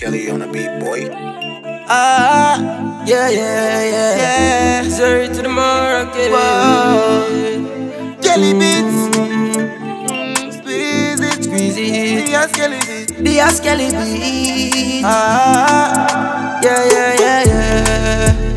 Kelly on the beat, boy. Ah, yeah, yeah, yeah. Yeah. Sorry to the market. Whoa. Jelly beats. Squeeze it, Squeeze it. The Skelly beats. The Skelly beat. Ah, Yeah, yeah, yeah, yeah.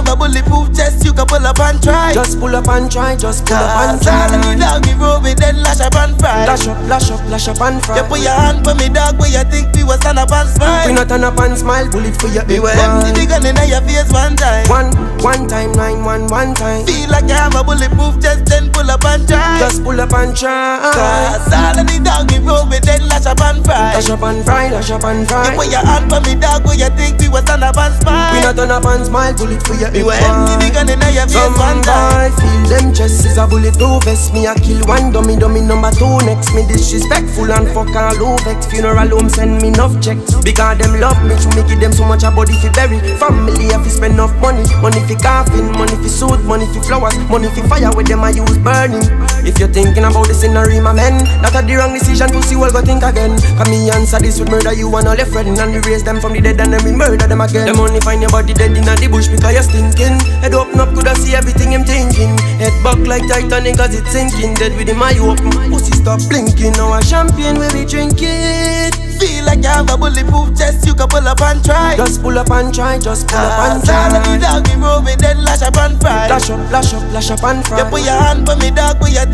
You have a bulletproof chest, you can pull up and try. Just pull up and try, just pull up and Cause all of try. the dog me roll with, then lash up and fry. Lash up, lash up, lash up and fry. You put your hand for me, dog, where you think we was stand up and We not turn up and smile, bullet for your We big were empty the gun in your face one time. One, one time, nine, one, one time. Feel like you have a bulletproof chest, then pull up and try. Just pull up and try. Cause all of the dog me roll with, then lash up and fry. Lash up and fry, lash up and fry. You put your hand for me, dog, where you think we was stand up and smile. We not turn up and smile, bullet for your Were empty gun in your face one time. feel them chest is a bulletproof vest. Me a kill one dummy dummy number two next. Me disrespectful and fuck all vex. Funeral home send me enough checks. Because them love me to me give them so much a body fi bury. Family have to spend enough money. Money fi coffin, money fi suit, money fi flowers Money fi fire with them I use burning If you're thinking about the scenery my man That a the wrong decision pussy well go think again. Cause me answer this with murder you and all your friend And we raise them from the dead and then we murder them again. Them only find your body dead in the bush because you're stinking. Head open up coulda see everything I'm thinking. Head back like Titanic cause it's sinking. Dead with him eye open, pussy stop blinking. Now a champagne we drink it. Feel like you have a bulletproof chest, you can pull up and try. Just pull up and try, just pull up and ah, Cause all of the try. dog me roll with, then lash up and fry. Lash up, lash up, lash up and fry. You put your hand for me, dog, where you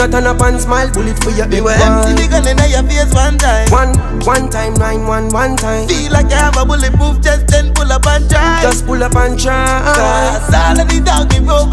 and smile. We not turn up and smile, bullet for your big were empty the gun in your face one time. One, one time, nine, one, one time Feel like you have a bulletproof chest, then pull up and try. Just pull up and try Cause all of the dog me roll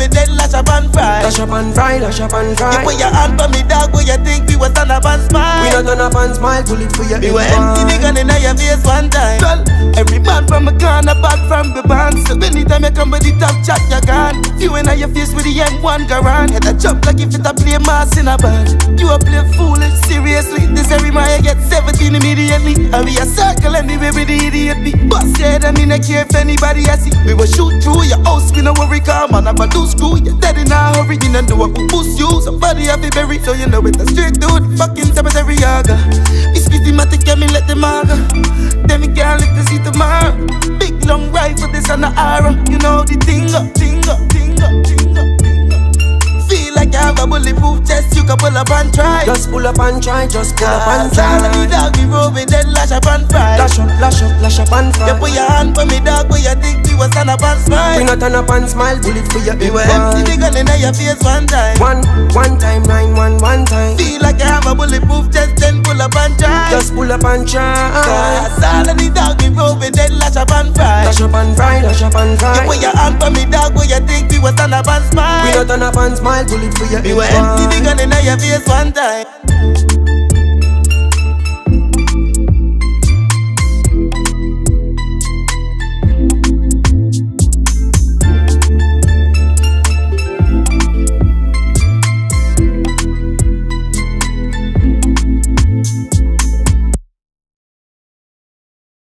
Lash up and fry, lash up and You put your hand for me, dog, where you think we was stand up and smile. We not turn up and smile, bullet for your We were empty the boy gun in your face one time. Girl, every man from a corner, back from the band. So anytime you come with the top chat, you gone. You in your face with the M1 Garand. Head a jump like if it a play mass in a band. You a play foolish, seriously. This every man you get 17 immediately. And we a circle anyway with the idiot be. Bust head and me not care if anybody I see. We will shoot through your house, we no worry, come on. If I do screw, you dead in a hurry. You know know what will boost you. Somebody have to bury, so you know it's a straight dude. Fucking cemetery yaga. This matic get me let them maga. Then we can't live to see tomorrow. Big long rifle, this on the arrow. You know the thing up, thing up, thing up, thing up, thing up. Feel like you have a bulletproof chest, you can pull up and try. Just pull up and try, just pull up and Cause all the dog roll with, then lash up and fry. Lash up, lash up, lash up and fry You put your hand for me, dog, where you think we was stand up and We smile. not turn up and smile, bullet for your We were empty the gun in your face one time. One, one time, nine, one, one time Feel like you have a bulletproof chest, then pull up and try. Just pull up and try Cause all of the dog we roll with, then lash up and fry. Lash up and fry, lash up and You put your hand for me, dog, where you think we was stand up and We smile. not turn up and smile, bullet for your We were empty the gun in your face one time.